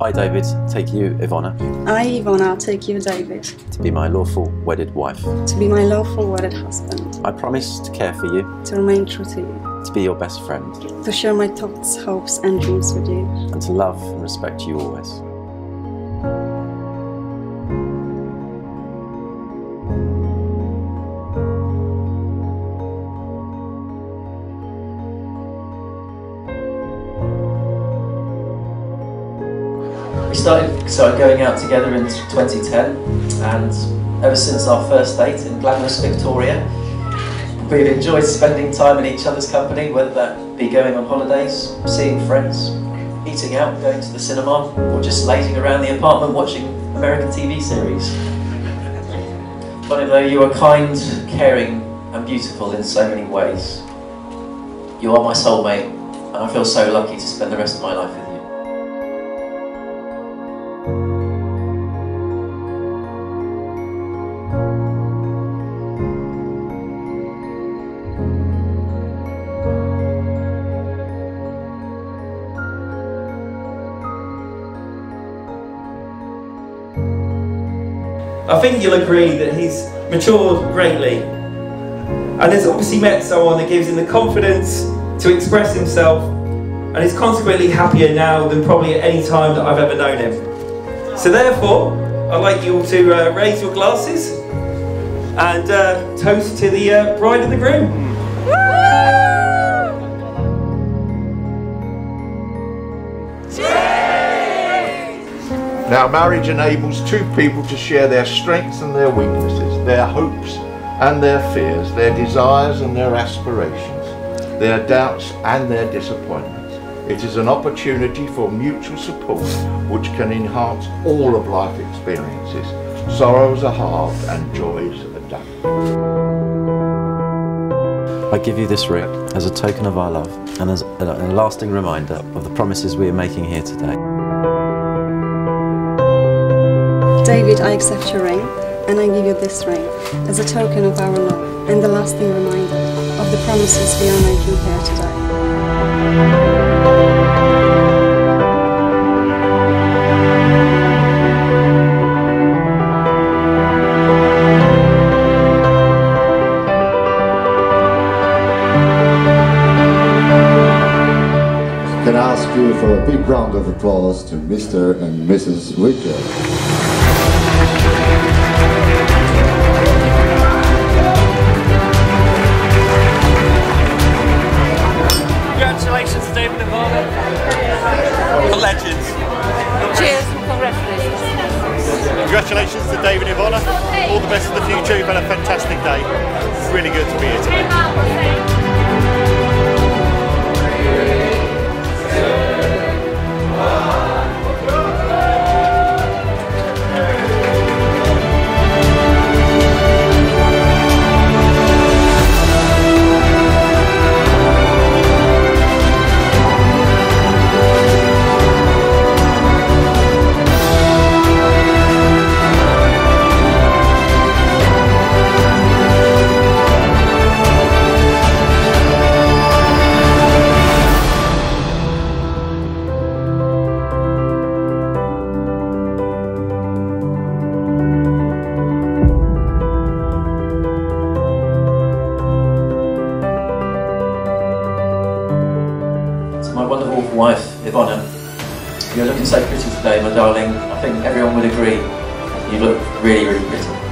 I, David, take you, Iwona, I, Iwona, take you, David, to be my lawful wedded wife. to be my lawful wedded husband, I promise to care for you, to remain true to you, to be your best friend, to share my thoughts, hopes, and dreams with you. and to love and respect you always. We started, going out together in 2010, and ever since our first date in glamorous Victoria, we've enjoyed spending time in each other's company, whether that be going on holidays, seeing friends, eating out, going to the cinema, or just lazing around the apartment watching American TV series. But though you are kind, caring, and beautiful in so many ways, you are my soulmate, and I feel so lucky to spend the rest of my life with you. I think you'll agree that he's matured greatly and has obviously met someone that gives him the confidence to express himself and is consequently happier now than probably at any time that I've ever known him. So therefore, I'd like you all to uh, raise your glasses and uh, toast to the uh, bride and the groom. Now, marriage enables two people to share their strengths and their weaknesses, their hopes and their fears, their desires and their aspirations, their doubts and their disappointments. It is an opportunity for mutual support which can enhance all of life experiences. Sorrows are halved and joys are doubled. I give you this ring as a token of our love and as a, a lasting reminder of the promises we are making here today. David, I accept your ring, and I give you this ring as a token of our love and a lasting reminder of the promises we are making here today. Can I ask you for a big round of applause to Mr. and Mrs. Richard? Congratulations to David and Iwona. All the best for the future. You've had a fantastic day. It's Really good to be here today. Wonderful wife, Iwona. you're looking so pretty today, my darling. I think everyone would agree you look really, really pretty.